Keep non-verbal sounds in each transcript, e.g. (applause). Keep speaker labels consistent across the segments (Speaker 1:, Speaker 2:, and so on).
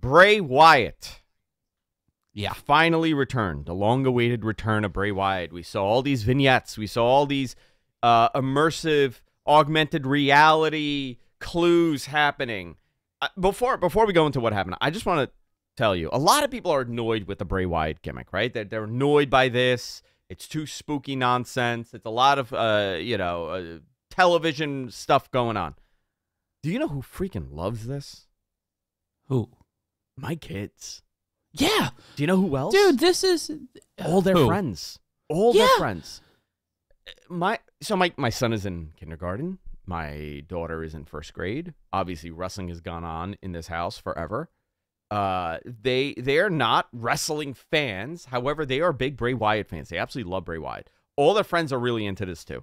Speaker 1: Bray Wyatt
Speaker 2: Yeah.
Speaker 1: finally returned. The long-awaited return of Bray Wyatt. We saw all these vignettes. We saw all these uh, immersive, augmented reality clues happening. Uh, before before we go into what happened, I just want to tell you, a lot of people are annoyed with the Bray Wyatt gimmick, right? They're, they're annoyed by this. It's too spooky nonsense. It's a lot of, uh, you know, uh, television stuff going on. Do you know who freaking loves this?
Speaker 2: Who?
Speaker 1: My kids.
Speaker 2: Yeah,
Speaker 1: Do you know who else?
Speaker 2: dude, this is
Speaker 1: all their
Speaker 2: Who?
Speaker 1: friends. All their friends. My so my my son is in kindergarten. My daughter is in first grade. Obviously, wrestling has gone on in this house forever. Uh, they they are not wrestling fans. However, they are big Bray Wyatt fans. They absolutely love Bray Wyatt. All their friends are really into this too.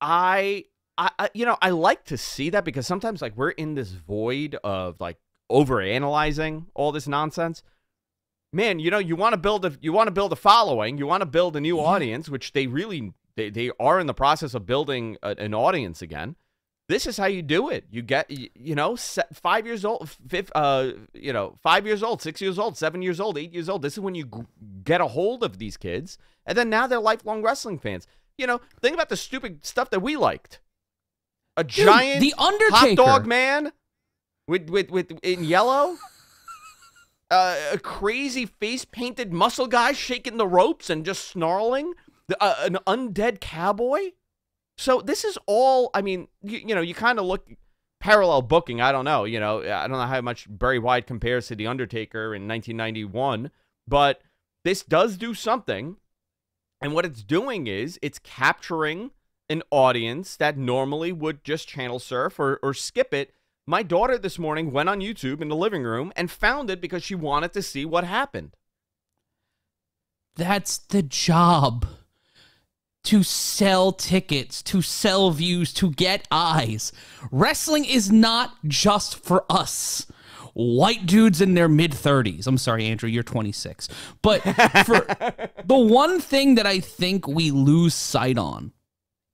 Speaker 1: I, I, I you know, I like to see that because sometimes like we're in this void of like over analyzing all this nonsense. Man, you know, you want to build a you want to build a following, you want to build a new audience, which they really they, they are in the process of building a, an audience again. This is how you do it. You get you, you know, se- 5 years old, fifth, uh, you know, 5 years old, 6 years old, 7 years old, 8 years old. This is when you get a hold of these kids. And then now they're lifelong wrestling fans. You know, think about the stupid stuff that we liked. A
Speaker 2: Dude,
Speaker 1: giant
Speaker 2: the
Speaker 1: hot dog man with with with in yellow. (laughs) Uh, a crazy face painted muscle guy shaking the ropes and just snarling. Uh, an undead cowboy. So this is all. I mean, you, you know, you kind of look parallel booking. I don't know. You know, I don't know how much Bray Wyatt compares to the Undertaker in 1991, but this does do something. And what it's doing is it's capturing an audience that normally would just channel surf or, or skip it. My daughter this morning went on YouTube in the living room and found it because she wanted to see what happened.
Speaker 2: That's the job. To sell tickets, to sell views, to get eyes. Wrestling is not just for us. White dudes in their mid 30s. I'm sorry, Andrew, you're 26. But for (laughs) the one thing that I think we lose sight on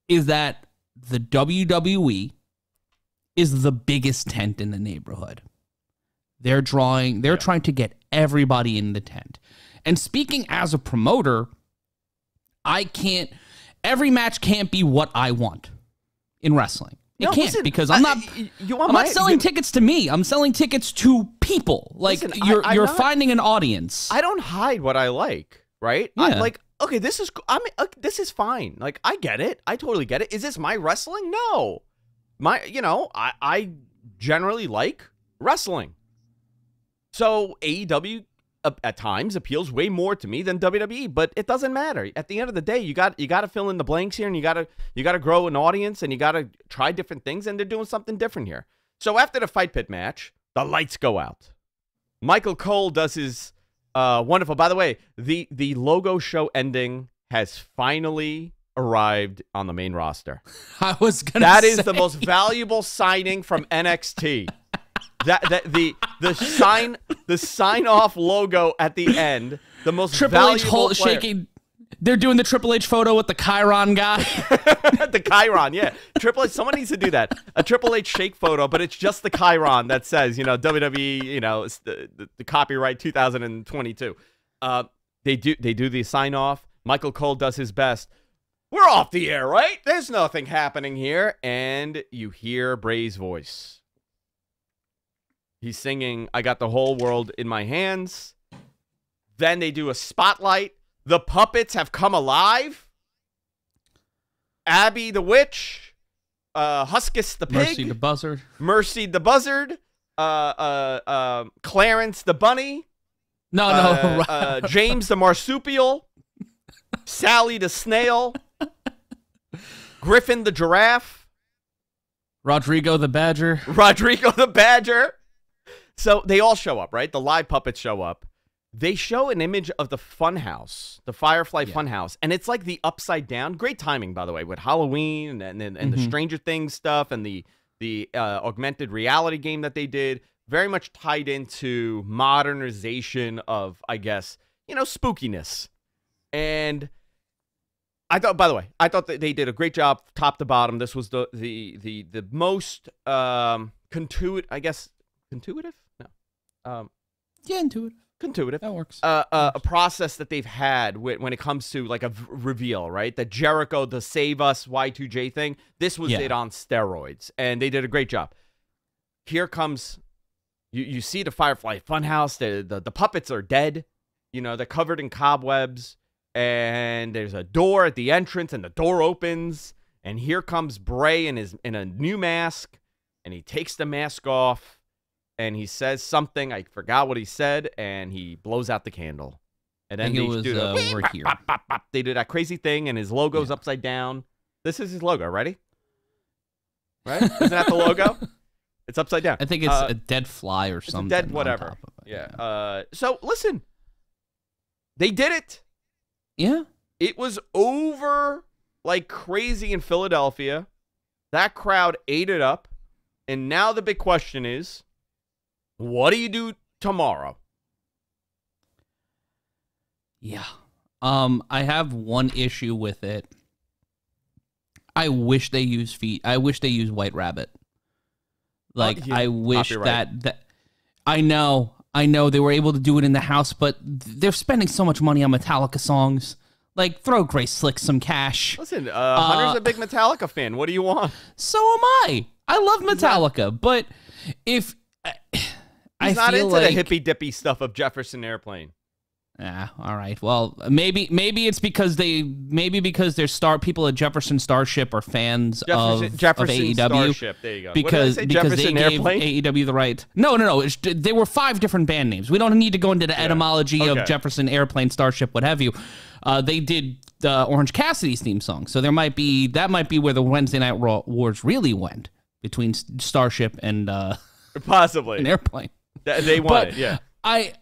Speaker 2: is that the WWE is the biggest tent in the neighborhood. They're drawing, they're trying to get everybody in the tent. And speaking as a promoter, I can't, every match can't be what I want in wrestling. It
Speaker 1: No,
Speaker 2: can't
Speaker 1: listen,
Speaker 2: because I'm not.
Speaker 1: y- you want
Speaker 2: I'm
Speaker 1: my-
Speaker 2: not selling
Speaker 1: you-
Speaker 2: tickets to me. I'm selling tickets to people. Like
Speaker 1: Listen,
Speaker 2: you're
Speaker 1: I'm
Speaker 2: you're
Speaker 1: not-
Speaker 2: finding an audience.
Speaker 1: I don't hide what I like, right? I,
Speaker 2: Yeah.
Speaker 1: like, okay, this is I mean, uh, this is fine. Like, I get it. I totally get it. Is this my wrestling? No, my, you know, I I generally like wrestling. So AEW uh, at times appeals way more to me than WWE, but it doesn't matter. At the end of the day, you got you got to fill in the blanks here, and you got to you got to grow an audience, and you got to try different things, and they're doing something different here. So after the fight pit match, the lights go out. Michael Cole does his uh, wonderful. By the way, the the logo show ending has finally arrived on the main roster. (laughs)
Speaker 2: I was gonna.
Speaker 1: That is the most valuable signing from (laughs) NXT. That that the the sign the sign off logo at the end. The most
Speaker 2: Triple H
Speaker 1: valuable
Speaker 2: hold,
Speaker 1: player.
Speaker 2: shaking. They're doing the Triple H photo with the Chyron guy. (laughs)
Speaker 1: the Chyron, yeah. Triple H. Someone needs to do that. A Triple H shake photo, but it's just the Chyron that says, you know, WWE, you know, the, the, the copyright 2022. Uh, they do they do the sign off. Michael Cole does his best. We're off the air, right? There's nothing happening here, and you hear Bray's voice. He's singing, "I got the whole world in my hands." Then they do a spotlight. The puppets have come alive. Abby the witch, uh, Huskus the pig,
Speaker 2: Mercy the buzzard.
Speaker 1: Mercy the buzzard, uh, uh, uh, Clarence the bunny,
Speaker 2: No,
Speaker 1: uh,
Speaker 2: no. (laughs)
Speaker 1: uh, James the marsupial, Sally the snail, Griffin the giraffe,
Speaker 2: Rodrigo the badger. (laughs)
Speaker 1: Rodrigo the badger. So they all show up, right? The live puppets show up. They show an image of the funhouse, the Firefly Funhouse, and it's like the upside down. Great timing, by the way, with Halloween and and, and the
Speaker 2: Mhm.
Speaker 1: Stranger Things stuff and the the uh, augmented reality game that they did. Very much tied into modernization of, I guess, you know, spookiness. And I thought, by the way, I thought that they did a great job, top to bottom. This was the the the the most um, contuit, I guess, Contuitive? No. Um,
Speaker 2: Yeah, intuitive.
Speaker 1: contuitive.
Speaker 2: That works.
Speaker 1: uh, uh, a process that they've had when, when it comes to like a v- reveal, right? The Jericho, the Save Us Y2J thing. This was
Speaker 2: Yeah.
Speaker 1: it on steroids, and they did a great job. Here comes, you you see the Firefly Funhouse. The the, the puppets are dead. You know they're covered in cobwebs, and there's a door at the entrance, and the door opens, and here comes Bray in his in a new mask, and he takes the mask off and he says something. I forgot what he said, and he blows out the candle. And then they
Speaker 2: was,
Speaker 1: do the
Speaker 2: uh,
Speaker 1: beep,
Speaker 2: we're
Speaker 1: bop,
Speaker 2: here.
Speaker 1: bop, bop, bop. They do that crazy thing, and his logo's
Speaker 2: Yeah.
Speaker 1: upside down. This is his logo. Ready? Right? (laughs) Isn't that the logo? It's upside down.
Speaker 2: I think it's
Speaker 1: Uh,
Speaker 2: a dead fly or something.
Speaker 1: dead whatever.
Speaker 2: it.
Speaker 1: Yeah. Uh, so listen, they did it.
Speaker 2: Yeah.
Speaker 1: It was over like crazy in Philadelphia. That crowd ate it up. And now the big question is what do you do tomorrow?
Speaker 2: Yeah. Um, I have one issue with it. I wish they use feet. I wish they use White Rabbit. Like
Speaker 1: Oh, yeah,
Speaker 2: I wish
Speaker 1: copyright.
Speaker 2: that that I know, I know they were able to do it in the house, but they're spending so much money on Metallica songs. Like throw Grace Slick some cash.
Speaker 1: Listen, uh, Hunter's
Speaker 2: Uh,
Speaker 1: a big Metallica fan. What do you want?
Speaker 2: So am I. I love Metallica, but if (sighs) I
Speaker 1: He's not
Speaker 2: feel
Speaker 1: into
Speaker 2: like,
Speaker 1: the hippy dippy stuff of Jefferson Airplane.
Speaker 2: Ah, all right. Well, maybe maybe it's because they maybe because their star people at Jefferson Starship are fans
Speaker 1: Jefferson,
Speaker 2: of,
Speaker 1: Jefferson
Speaker 2: of AEW
Speaker 1: Starship. There you go.
Speaker 2: because
Speaker 1: what did I say?
Speaker 2: because
Speaker 1: Jefferson
Speaker 2: they
Speaker 1: Airplane.
Speaker 2: gave AEW the right. No, no, no. It's, they were five different band names. We don't need to go into the etymology
Speaker 1: Okay.
Speaker 2: of Jefferson Airplane Starship, what have you. Uh, they did the Orange Cassidy's theme song, so there might be that might be where the Wednesday Night Raw Wars really went between Starship and uh,
Speaker 1: Possibly.
Speaker 2: an airplane.
Speaker 1: Th- they won
Speaker 2: But
Speaker 1: it. Yeah.
Speaker 2: I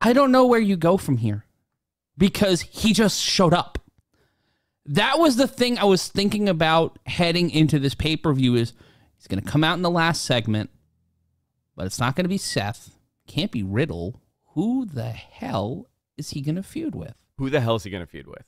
Speaker 2: I don't know where you go from here because he just showed up. That was the thing I was thinking about heading into this pay-per-view is he's going to come out in the last segment, but it's not going to be Seth. Can't be Riddle. Who the hell is he going to feud with?
Speaker 1: Who the hell is he going to feud with?